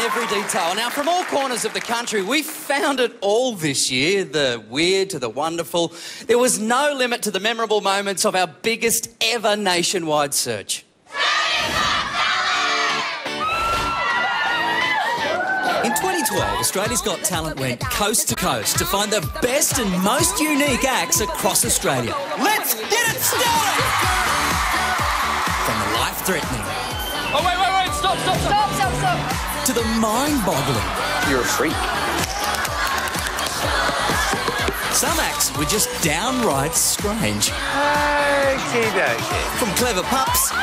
in every detail. Now, from all corners of the country, we found it all this year the weird to the wonderful. There was no limit to the memorable moments of our biggest ever nationwide search. In 2012, Australia's Got Talent went coast to coast to find the best and most unique acts across Australia. Let's get it started! From the life threatening stop, stop, stop. Stop, stop, stop. to the mind boggling. You're a freak. Some acts were just downright strange. Okie dokie. From clever pups oh,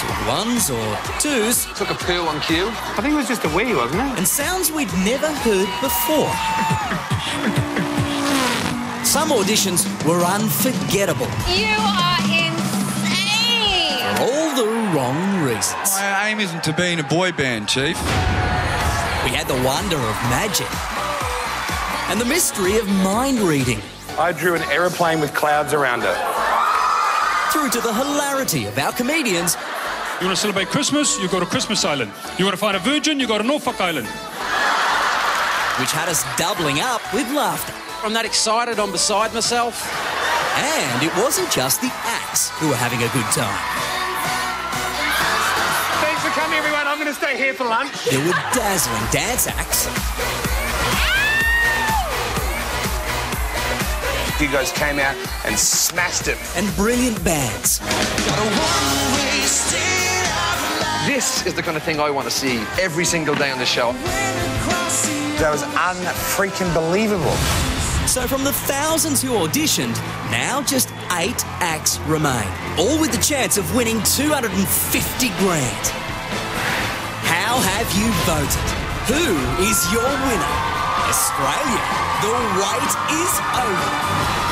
to ones or twos Took a poo on cue. I think it was just a wee, wasn't it? and sounds we'd never heard before. Some auditions were unforgettable You are insane. Reasons. My aim isn't to be in a boy band, Chief. We had the wonder of magic and the mystery of mind reading, I drew an aeroplane with clouds around it. through to the hilarity of our comedians You want to celebrate Christmas? You go to Christmas Island. You want to find a virgin? You go to Norfolk Island. which had us doubling up with laughter. I'm that excited, I'm beside myself. And it wasn't just the acts who were having a good time. I'm going to stay here for lunch. There were dazzling dance acts, You guys came out and smashed it. and brilliant bands. This is the kind of thing I want to see every single day on the show. That was unfreaking believable. So, from the thousands who auditioned, now just eight acts remain, all with the chance of winning 250 grand. How have you voted? Who is your winner? Australia, the wait is over.